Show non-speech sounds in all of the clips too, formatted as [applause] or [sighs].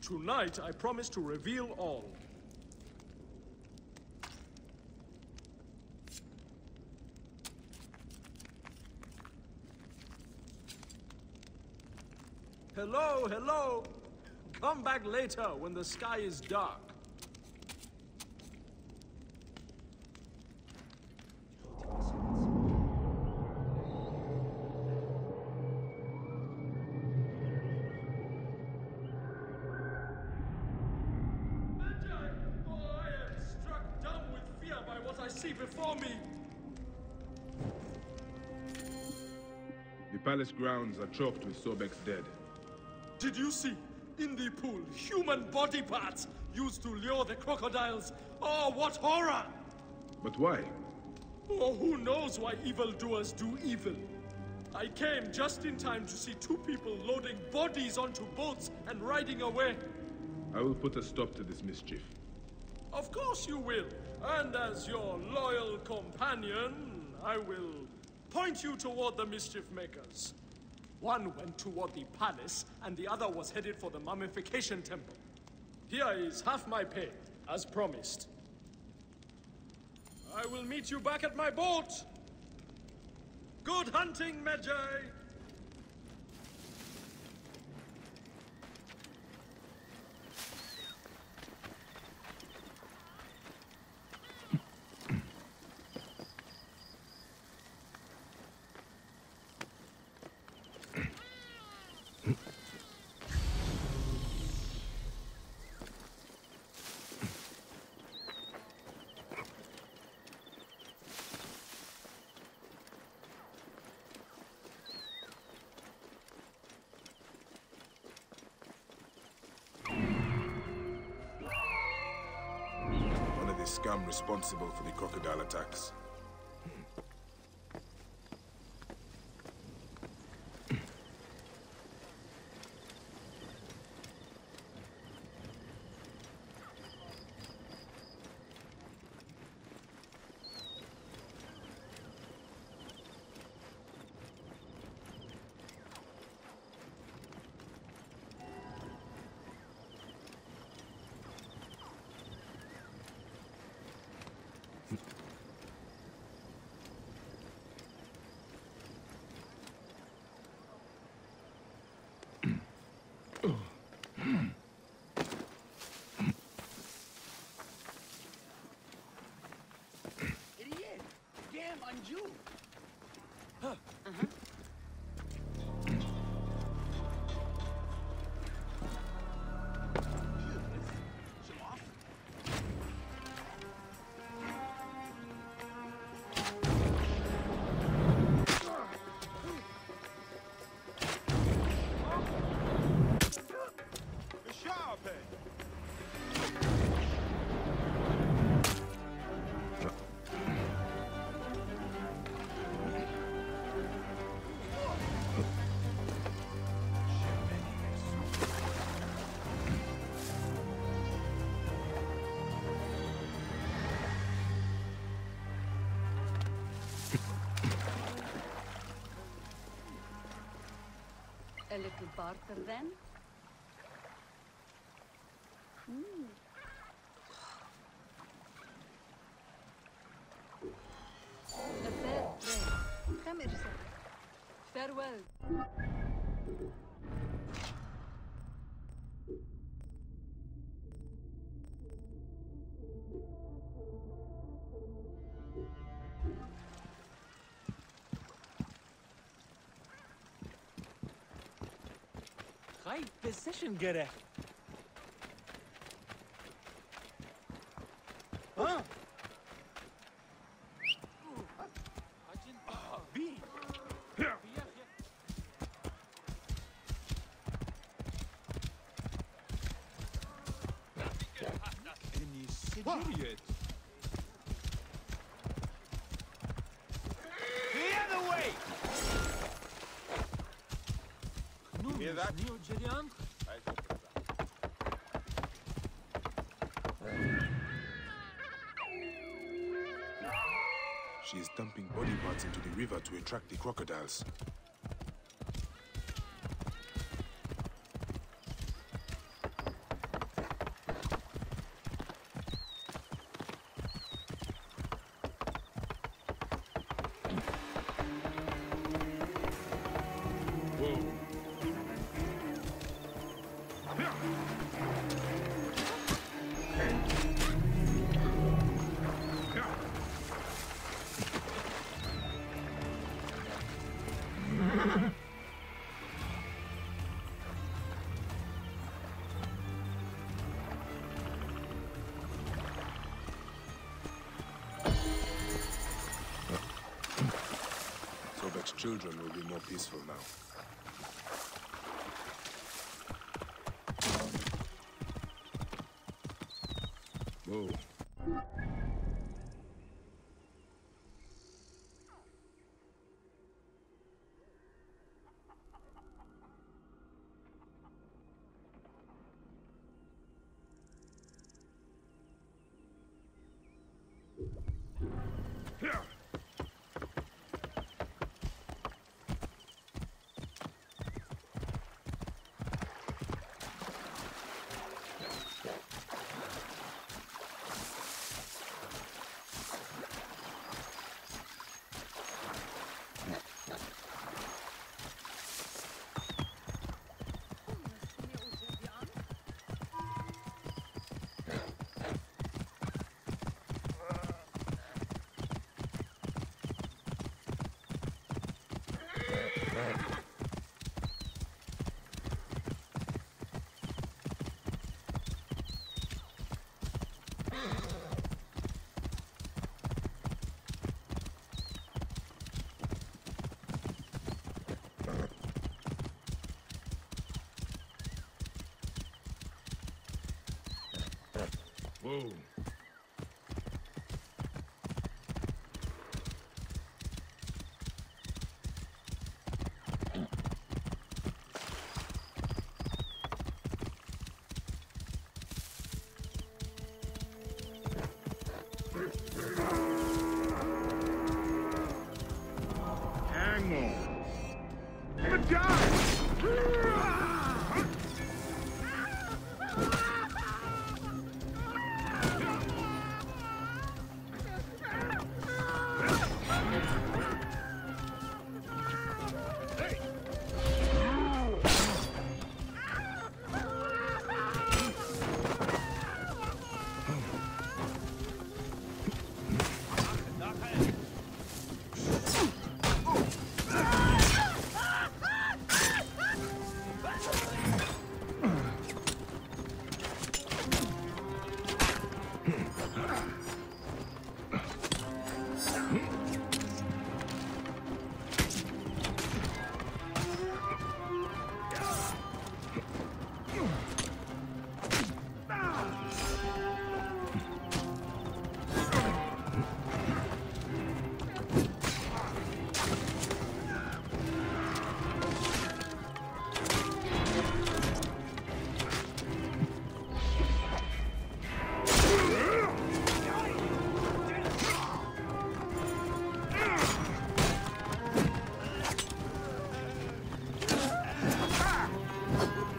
Tonight, I promise to reveal all. Hello! Come back later when the sky is dark. Medjay! I am struck dumb with fear by what I see before me. The palace grounds are choked with Sobek's dead. Did you see? In the pool, human body parts used to lure the crocodiles. Oh, what horror! But why? Oh, who knows why evildoers do evil? I came just in time to see two people loading bodies onto boats and riding away. I will put a stop to this mischief. Of course you will. And as your loyal companion, I will point you toward the mischief makers. One went toward the palace, and the other was headed for the mummification temple. Here is half my pay, as promised. I will meet you back at my boat. Good hunting, Medjay! Scum responsible for the crocodile attacks. Damn, Anju! A little barter then? High position gerecht. Huh? River to attract the crocodiles. Children will be more peaceful now. Whoa. Whoa.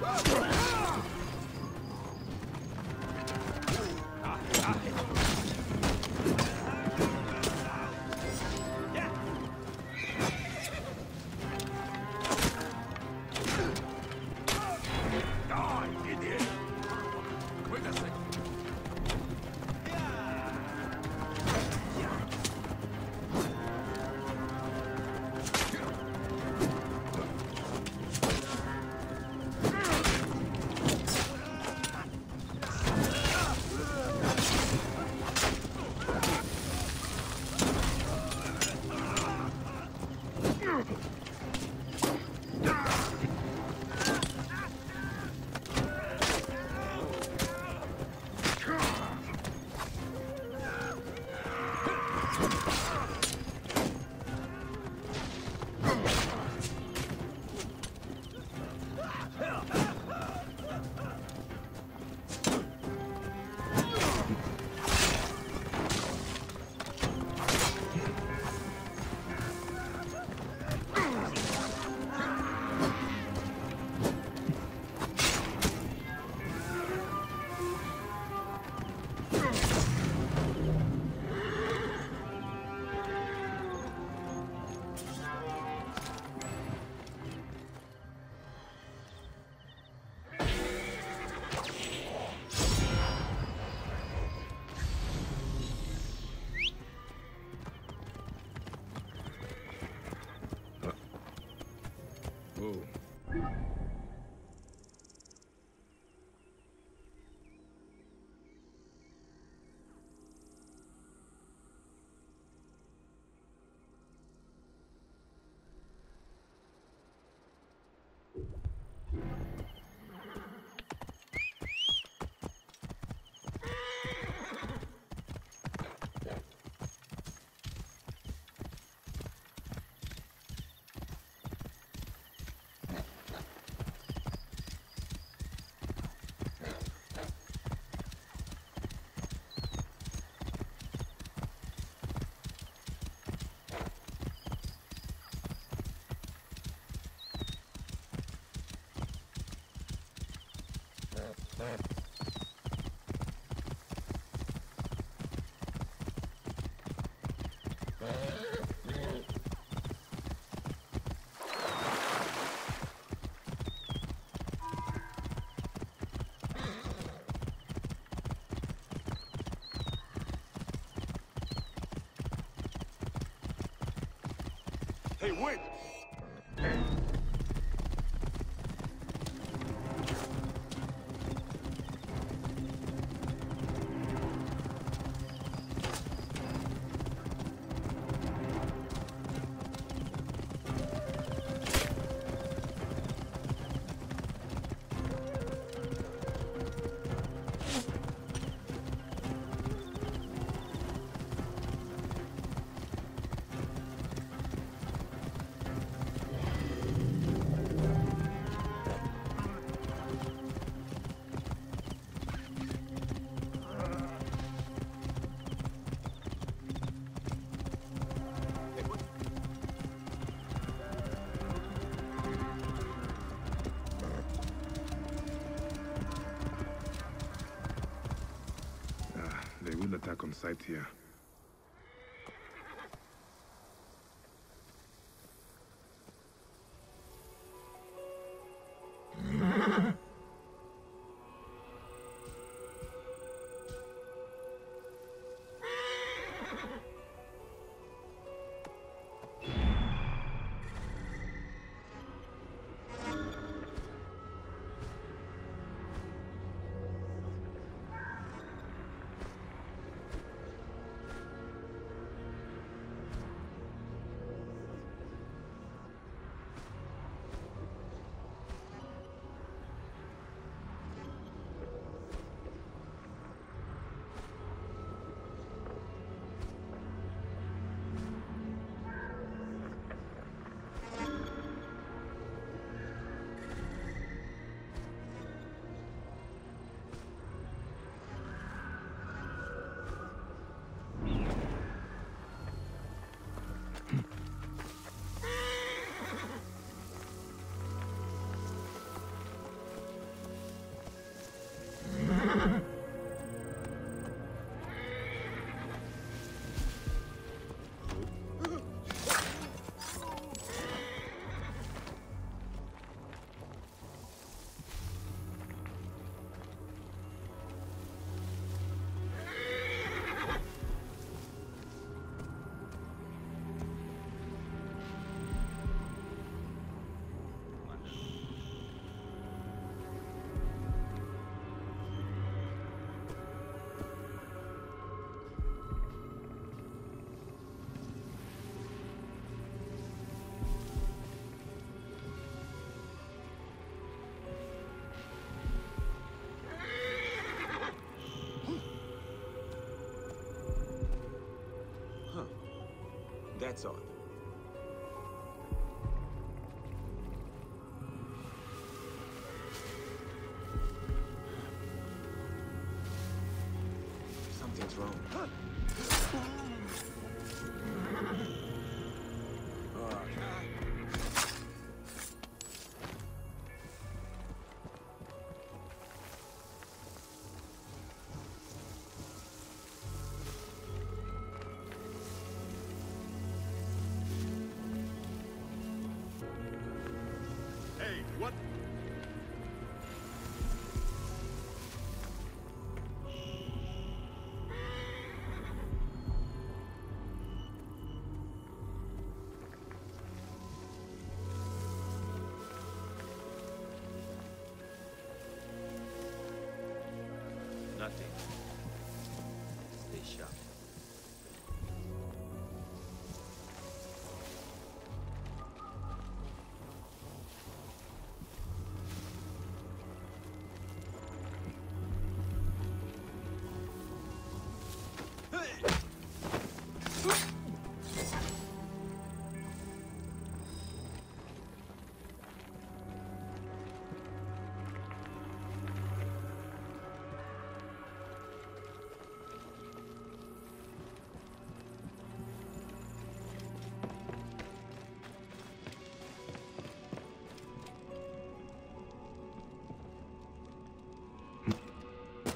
Ah! Hey, wait! Attack on sight here. That's odd. What? [sighs] Nothing.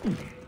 Mm-hmm.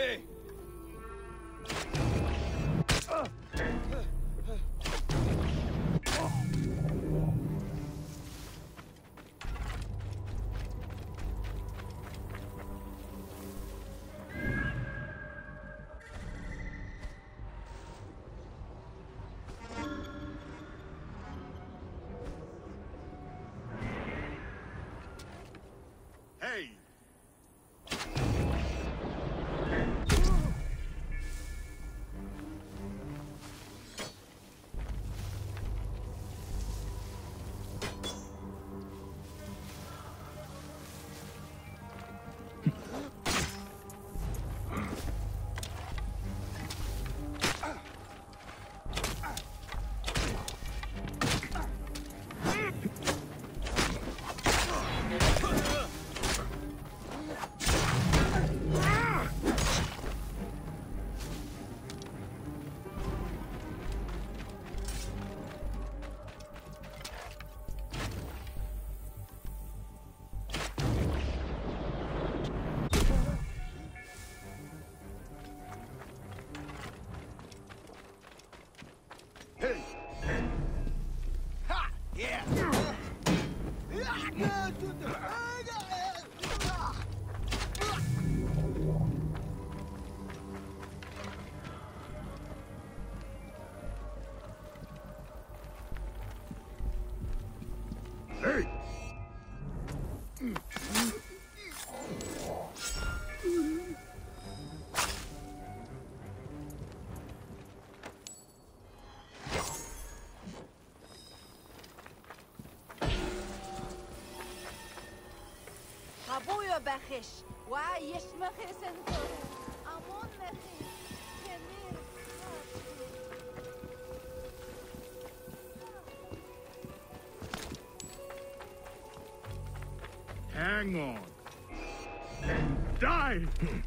Hey! بخش وعيش مخيس انتو أمون مخيس Hang on. And die!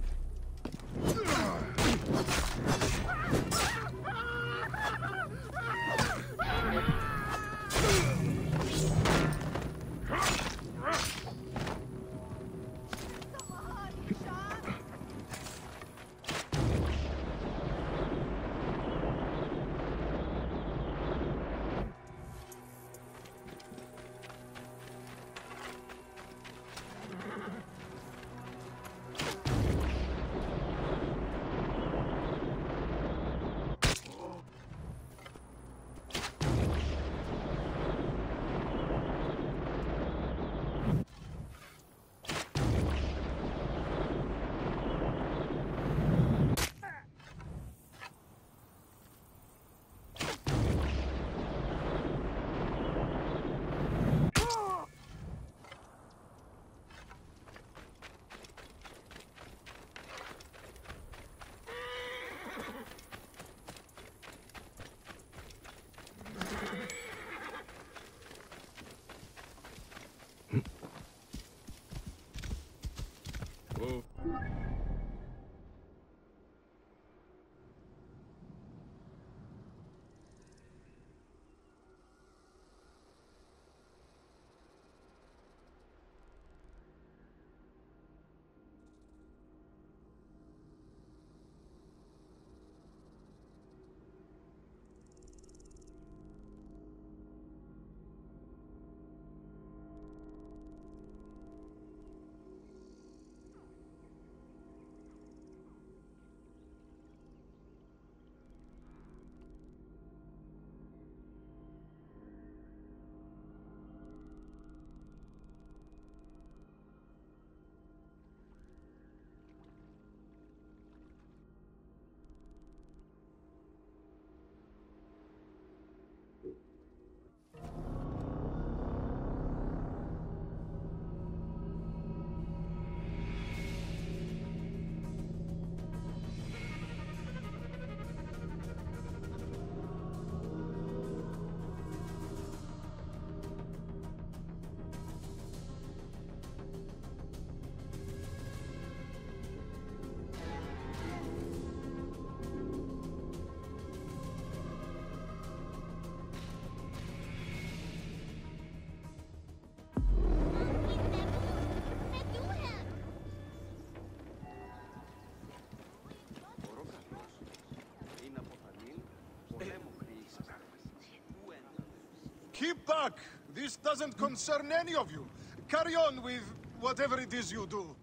Keep back! This doesn't concern any of you. Carry on with whatever it is you do.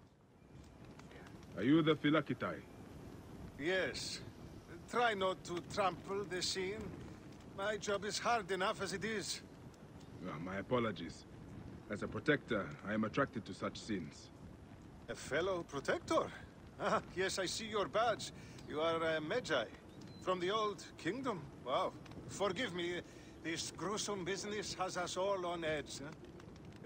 Are you the Philakitai? Yes. Try not to trample the scene. My job is hard enough as it is. Ah, my apologies. As a protector, I am attracted to such scenes. A fellow protector? [laughs] Ah, yes, I see your badge. You are a Medjay. From the old kingdom. Wow. Forgive me, this gruesome business has us all on edge. Huh?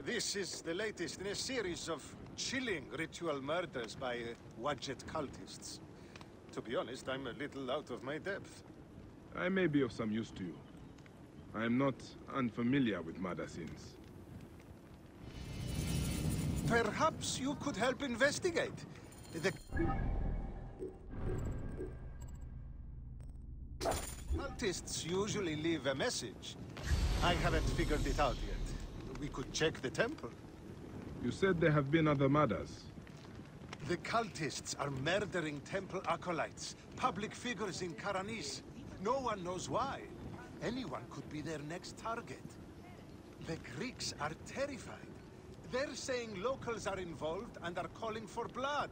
This is the latest in a series of chilling ritual murders by uh, Wadjet cultists. To be honest, I'm a little out of my depth. I may be of some use to you. I am not unfamiliar with murder scenes. Perhaps you could help investigate. The... Cultists usually leave a message. I haven't figured it out yet. We could check the temple. You said there have been other murders. The cultists are murdering temple acolytes, public figures in Karanis. No one knows why. Anyone could be their next target. The Greeks are terrified. They're saying locals are involved and are calling for blood.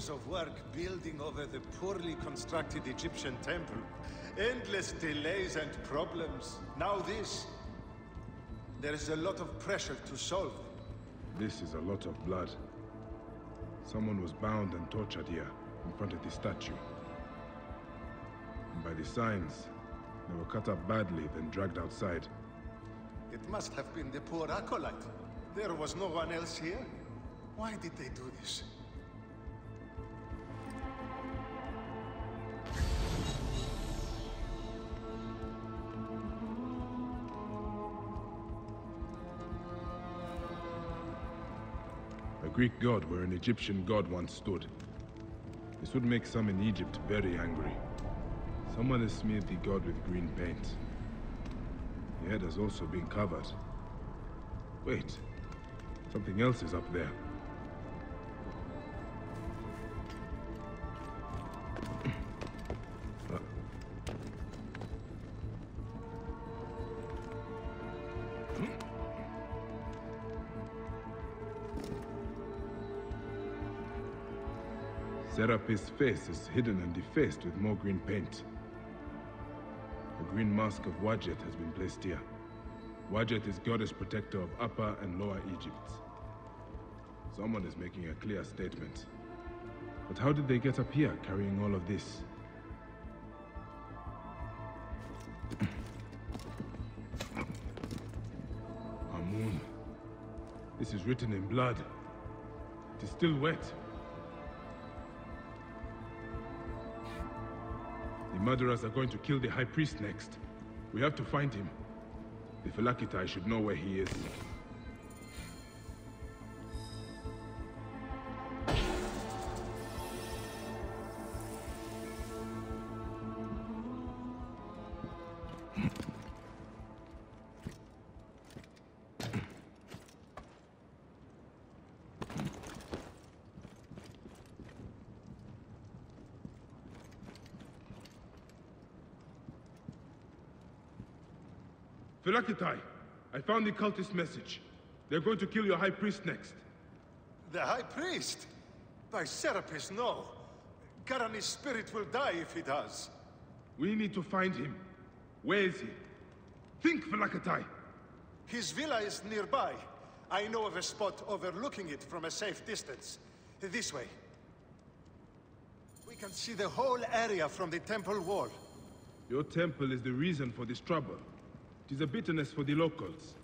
Years of work building over the poorly constructed Egyptian temple. Endless delays and problems. Now this. There is a lot of pressure to solve. This is a lot of blood. Someone was bound and tortured here, in front of the statue. And by the signs, they were cut up badly, then dragged outside. It must have been the poor acolyte. There was no one else here. Why did they do this? Greek god where an Egyptian god once stood. This would make some in Egypt very angry. Someone has smeared the god with green paint. The head has also been covered. Wait. Something else is up there. Serapis' face is hidden and defaced with more green paint. A green mask of Wadjet has been placed here. Wadjet is goddess protector of Upper and Lower Egypt. Someone is making a clear statement. But how did they get up here carrying all of this? [coughs] Amun. This is written in blood. It is still wet. The murderers are going to kill the High Priest next. We have to find him. The Philakitai should know where he is. Philakitai, I found the cultist message. They're going to kill your High Priest next. The High Priest? By Serapis, no. Karanis' spirit will die if he does. We need to find him. Where is he? Think, Philakitai! His villa is nearby. I know of a spot overlooking it from a safe distance. This way. We can see the whole area from the temple wall. Your temple is the reason for this trouble. It is a bitterness for the locals.